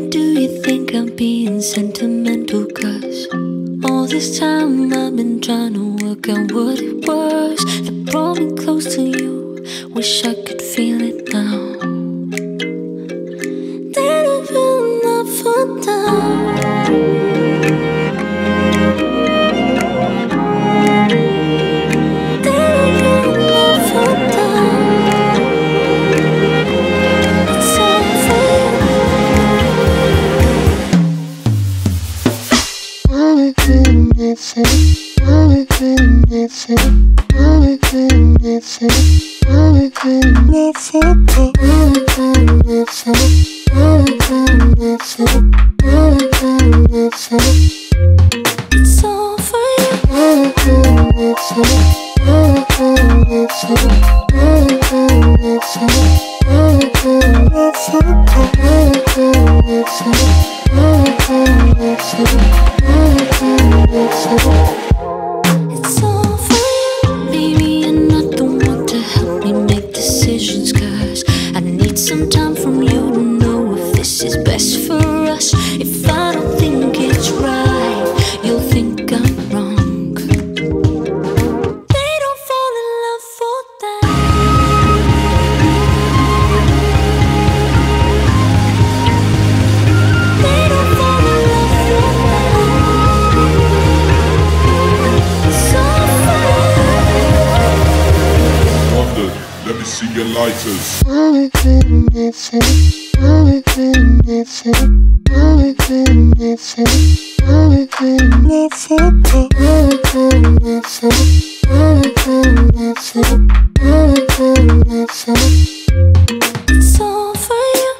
Do you think I'm being sentimental? Cause all this time I've been trying to work out what it was that brought me close to you. Wish I could feel it now. For you. Need some time from you to know if this is best for us. If your lighters. It's all for you.